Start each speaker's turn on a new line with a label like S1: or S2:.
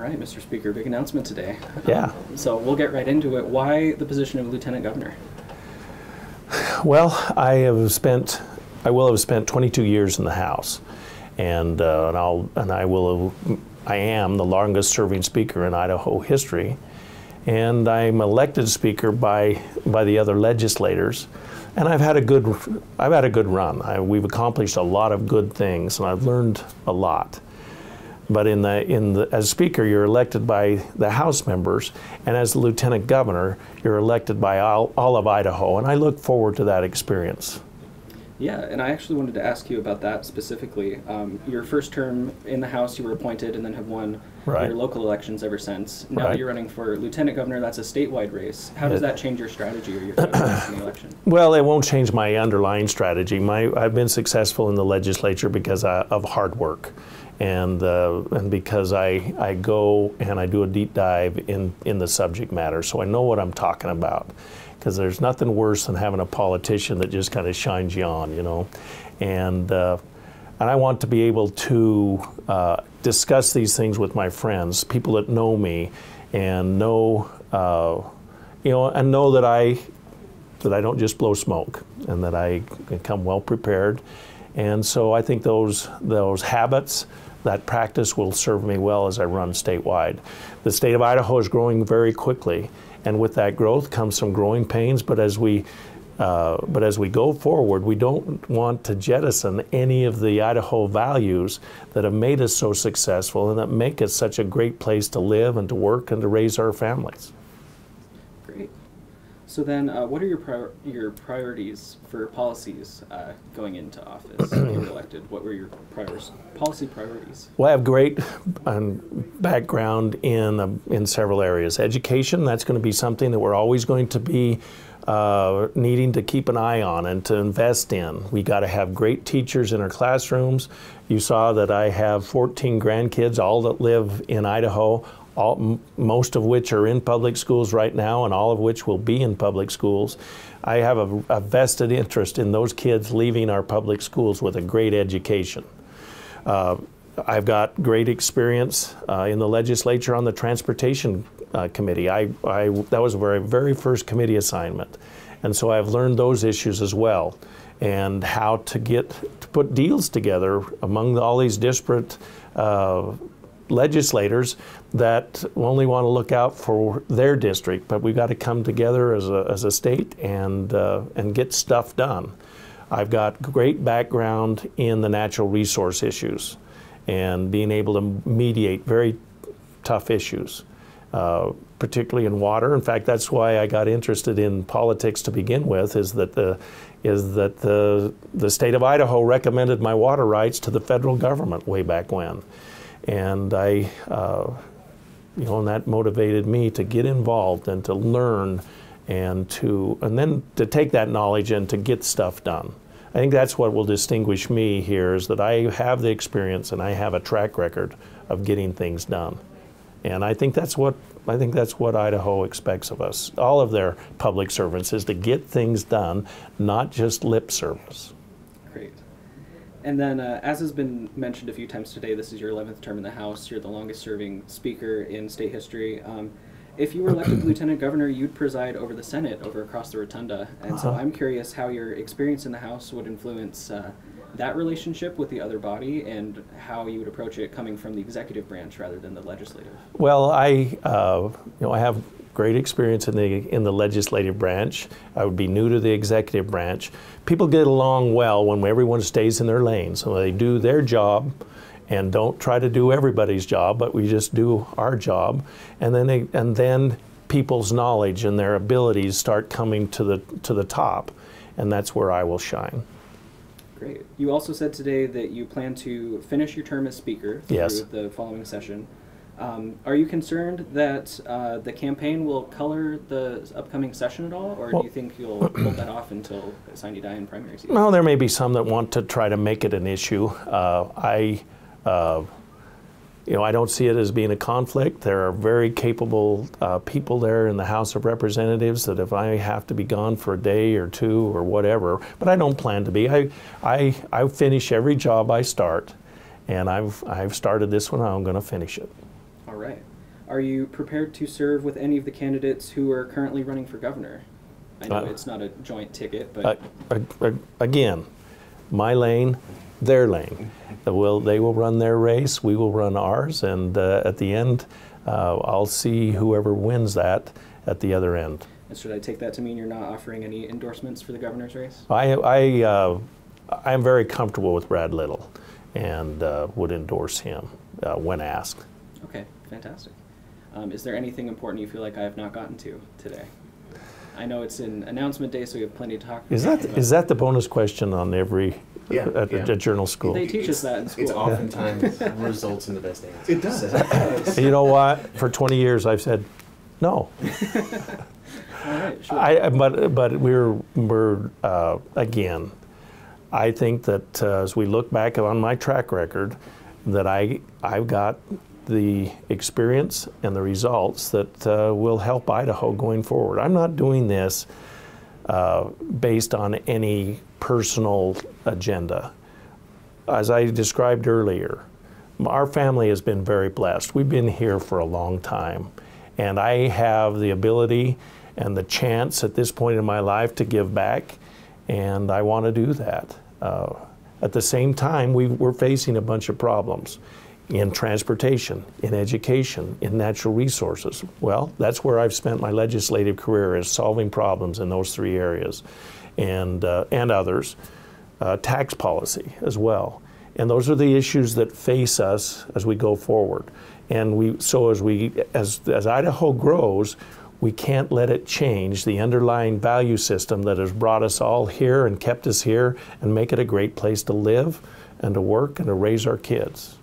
S1: right, Mr. Speaker, big announcement today.
S2: Yeah.
S1: Um, so we'll get right into it. Why the position of Lieutenant Governor?
S2: Well, I have spent, I will have spent 22 years in the House, and uh, and I'll and I will, I am the longest serving speaker in Idaho history, and I'm elected speaker by by the other legislators, and I've had a good, I've had a good run. I, we've accomplished a lot of good things, and I've learned a lot. But in the, in the, as Speaker, you're elected by the House members, and as the Lieutenant Governor, you're elected by all, all of Idaho, and I look forward to that experience.
S1: Yeah, and I actually wanted to ask you about that specifically. Um, your first term in the House, you were appointed and then have won
S2: Right.
S1: your local elections ever since. Now
S2: Right.
S1: that you're running for Lieutenant Governor, that's a statewide race. How does that change your strategy or your focus in the election?
S2: Well, it won't change my underlying strategy. My, I've been successful in the legislature because I, of hard work, and uh, and because I I go and I do a deep dive in in the subject matter, so I know what I'm talking about. Because there's nothing worse than having a politician that just kind of shines you on, you know, and. Uh, and I want to be able to uh, discuss these things with my friends, people that know me, and know, uh, you know, and know that I that I don't just blow smoke and that I come well prepared. And so I think those those habits, that practice will serve me well as I run statewide. The state of Idaho is growing very quickly, and with that growth comes some growing pains. But as we uh, but as we go forward, we don't want to jettison any of the Idaho values that have made us so successful and that make it such a great place to live and to work and to raise our families.
S1: So then, uh, what are your prior- your priorities for policies uh, going into office? you were elected. What were your priors- policy priorities?
S2: Well, I have great um, background in um, in several areas. Education, that's going to be something that we're always going to be uh, needing to keep an eye on and to invest in. We got to have great teachers in our classrooms. You saw that I have 14 grandkids, all that live in Idaho. All, most of which are in public schools right now, and all of which will be in public schools. I have a, a vested interest in those kids leaving our public schools with a great education. Uh, I've got great experience uh, in the legislature on the transportation uh, committee. I, I, that was my very, very first committee assignment. And so I've learned those issues as well and how to get to put deals together among all these disparate uh, legislators that only want to look out for their district, but we've got to come together as a, as a state and, uh, and get stuff done. I've got great background in the natural resource issues and being able to mediate very tough issues, uh, particularly in water. In fact, that's why I got interested in politics to begin with. Is that the is that the the state of Idaho recommended my water rights to the federal government way back when, and I. Uh, you know, and that motivated me to get involved and to learn and to and then to take that knowledge and to get stuff done. I think that's what will distinguish me here is that I have the experience and I have a track record of getting things done. And I think that's what I think that's what Idaho expects of us. All of their public servants is to get things done, not just lip service.
S1: And then, uh, as has been mentioned a few times today, this is your 11th term in the House. You're the longest serving speaker in state history. Um, if you were elected lieutenant governor, you'd preside over the Senate over across the rotunda. And so
S2: Uh-huh.
S1: I'm curious how your experience in the House would influence uh, that relationship with the other body and how you would approach it coming from the executive branch rather than the legislative.
S2: Well, I, uh, you know, I have great experience in the in the legislative branch. I would be new to the executive branch. People get along well when everyone stays in their lane, so they do their job, and don't try to do everybody's job, but we just do our job, and then they, and then people's knowledge and their abilities start coming to the to the top, and that's where I will shine.
S1: Great. You also said today that you plan to finish your term as speaker through
S2: Yes.
S1: the following session. Um, are you concerned that uh, the campaign will color the upcoming session at all, or
S2: Well-
S1: do you think you'll hold that off until sine die in primary season?
S2: Well, there may be some that want to try to make it an issue. Uh, I, uh, you know, I don't see it as being a conflict. There are very capable uh, people there in the House of Representatives that if I have to be gone for a day or two or whatever, but I don't plan to be. I, I, I finish every job I start, and I've, I've started this one. I'm going to finish it.
S1: Right. Are you prepared to serve with any of the candidates who are currently running for governor? I know
S2: Uh,
S1: it's not a joint ticket, but
S2: Uh, Again, my lane, their lane. Uh, Will, they will run their race, we will run ours, and uh, at the end, uh, I'll see whoever wins that at the other end.
S1: should I take that to mean you're not offering any endorsements for the governor's race?
S2: I, I, uh, I'm very comfortable with Brad Little and uh, would endorse him uh, when asked.
S1: Okay, fantastic. Um, is there anything important you feel like I have not gotten to today? I know it's an announcement day, so we have plenty to talk
S2: Is
S1: about.
S2: that, is that the bonus question on every,
S3: Yeah,
S2: at
S3: yeah.
S2: at journal school?
S1: They teach us that in school.
S3: It's oftentimes results in the best answer.
S4: It does.
S2: You know what? For 20 years, I've said, no.
S1: All right, sure.
S2: I, but, but we're, we're uh, again, I think that uh, as we look back on my track record, that I, I've got the experience and the results that uh, will help Idaho going forward. I'm not doing this uh, based on any personal agenda. As I described earlier, our family has been very blessed. We've been here for a long time. And I have the ability and the chance at this point in my life to give back, and I want to do that. Uh, at the same time, we, we're facing a bunch of problems in transportation, in education, in natural resources. Well, that's where I've spent my legislative career is solving problems in those three areas, and uh, and others, uh, tax policy as well. And those are the issues that face us as we go forward. And we so as we as as Idaho grows, we can't let it change the underlying value system that has brought us all here and kept us here and make it a great place to live and to work and to raise our kids.